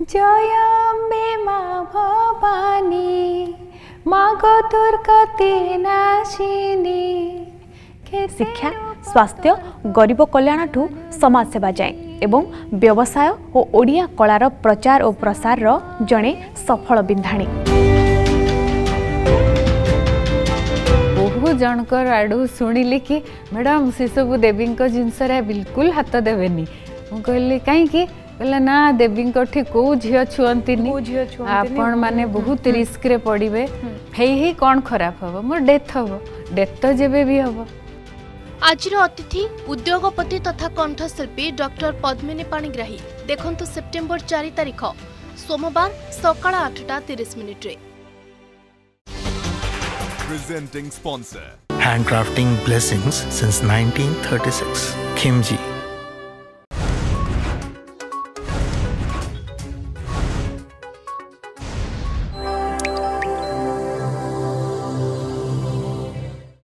जय अम्बे महा भवानी मा गो तुर्कति नाशिनी शिक्षा स्वास्थ्य गरीब कल्याण टु समाज सेवा जाय एवं व्यवसाय ओ ओडिया कलार प्रचार ओ प्रसार रो जणे सफल बिंधाणी जनकर जानकर आडू कि मैडम शिशुगु देवीन को जिनसरै बिल्कुल हात देवेनी म କହିଲା ନା ଦେବୀଙ୍କଠି କେଉଁ ଝିଅ ଛୁଅନ୍ତିନି ଆପଣମାନେ ବହୁତ ରିସ୍କରେ ପଡ଼ିବେ ହେଇ ହେଇ କ'ଣ ଖରାପ ହେବ ମୋର ଡେଥ୍ ହେବ ଡେଥ୍ ତ ଯେବେ ବି ହେବ ଆଜିର ଅତିଥି ଉଦ୍ୟୋଗପତି ତଥା କଣ୍ଠଶିଳ୍ପୀ ଡକ୍ଟର ପଦ୍ମିନୀ ପାଣିଗ୍ରାହୀ ଦେଖନ୍ତୁ ସେପ୍ଟେମ୍ବର ଚାରି ତାରିଖ ସୋମବାର ସକାଳ ଆଠଟା ତିରିଶ ମିନିଟ୍ରେ Presenting sponsor. Handcrafting blessings since 1936. Kimji.